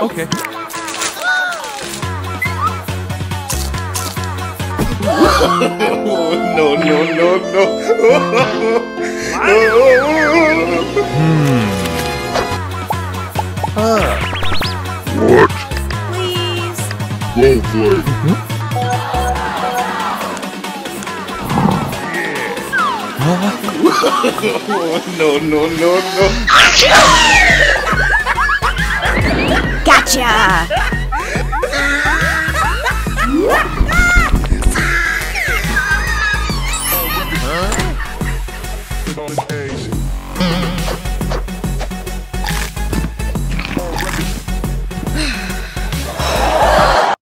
Okay. no, no, no, no. Hmm. Ah. What? Please. Well played. Mm-hmm. no, no, no, no. Gotcha! Huh?